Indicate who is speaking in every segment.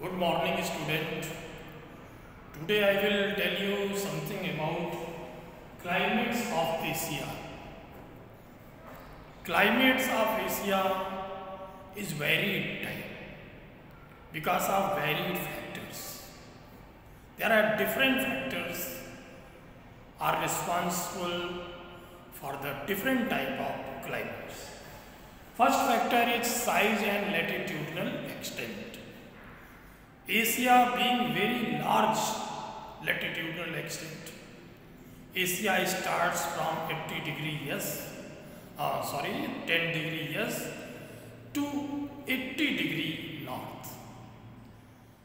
Speaker 1: Good morning, student. Today I will tell you something about climates of Asia. Climates of Asia is varied type because of varied factors. There are different factors are responsible for the different type of climates. First factor is size and latitudinal extent. Asia being very large latitudinal extent. Asia starts from 80 degree yes, uh, sorry, 10 degree yes to 80 degree north.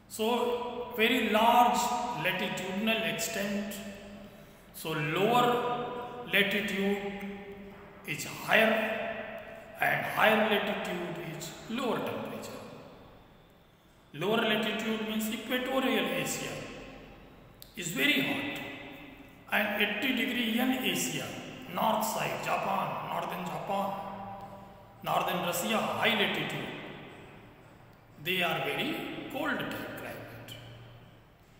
Speaker 1: So very large latitudinal extent. So lower latitude is higher and higher latitude is lower temperature. Lower latitude means equatorial Asia is very hot and 80 degree in Asia, north side, Japan, northern Japan, northern Russia, high latitude, they are very cold climate.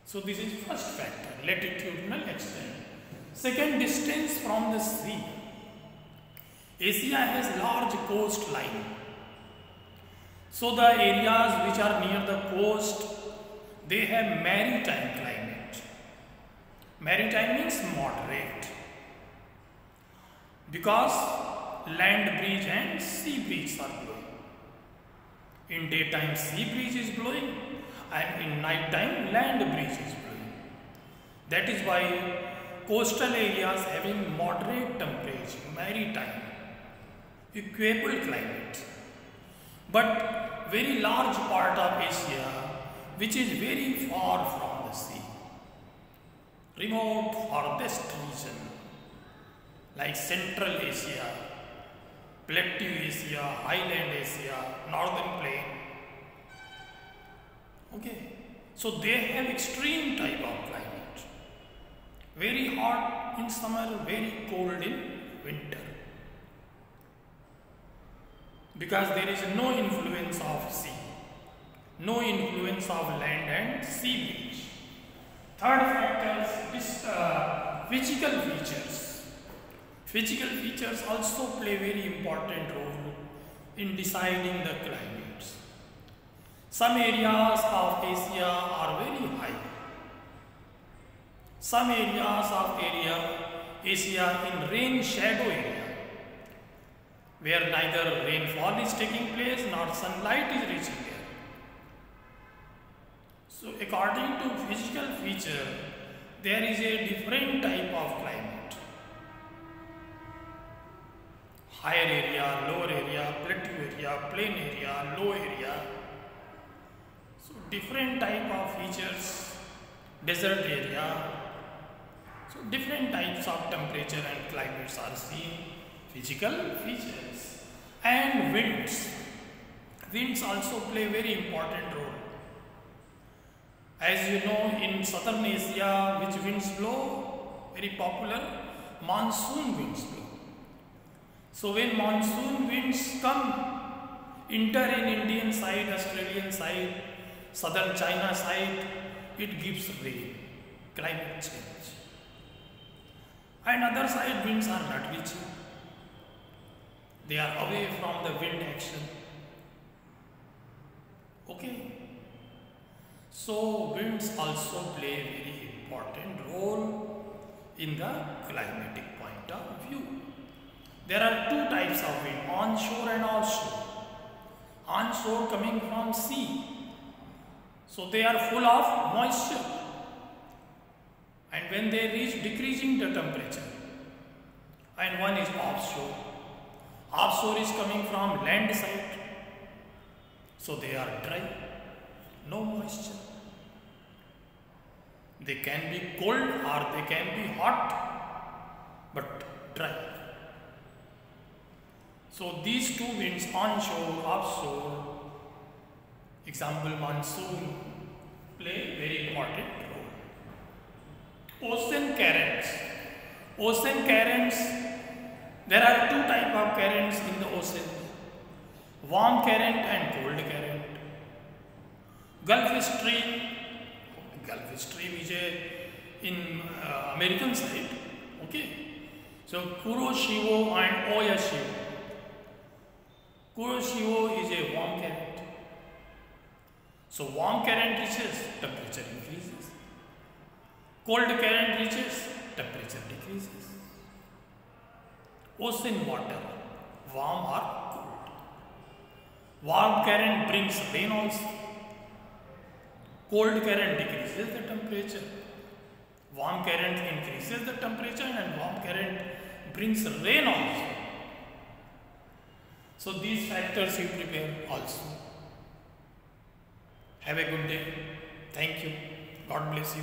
Speaker 1: So this is first factor, latitudinal extent. Second, distance from the sea. Asia has large coastline. So the areas which are near the coast, they have maritime climate. Maritime means moderate. Because land breeze and sea breeze are blowing. In daytime sea breeze is blowing and in night time land breeze is blowing. That is why coastal areas having moderate temperature, maritime, equable climate. But very large part of Asia which is very far from the sea, remote farthest region like Central Asia, Plateau Asia, Highland Asia, Northern Plain. Okay, so they have extreme type of climate. Very hot in summer, very cold in winter. Because there is no influence of sea, no influence of land and sea breeze. Third factor is uh, physical features. Physical features also play very important role in deciding the climates. Some areas of Asia are very high. Some areas of area Asia in rain shadow area where neither rainfall is taking place nor sunlight is reaching there. So according to physical feature there is a different type of climate. higher area, lower area, plateau area, plain area, low area. So different type of features, desert area. So different types of temperature and climates are seen, physical features and winds. Winds also play very important role. As you know in southern Asia which winds blow, very popular, monsoon winds blow. So when monsoon winds come, enter in Indian side, Australian side, southern China side, it gives rain, climate change. And other side winds are not reaching. They are away from the wind action. Okay. So winds also play a very important role in the climatic point of view. There are two types of wind, onshore and offshore. Onshore coming from sea. So they are full of moisture. And when they reach decreasing the temperature. And one is offshore. Offshore is coming from land side. So they are dry, no moisture. They can be cold or they can be hot, but dry. So these two winds, onshore, offshore, example monsoon, play very important role. Ocean currents. Ocean currents, there are two type of Warm current and cold current. Gulf Stream, Gulf Stream is a, in uh, American side, okay. So Kuroshio and Oyashio. Kuroshio is a warm current. So warm current reaches, temperature increases. Cold current reaches, temperature decreases. Ocean water, warm or. Warm current brings rain also. Cold current decreases the temperature. Warm current increases the temperature and warm current brings rain also. So these factors you prepare also. Have a good day. Thank you. God bless you.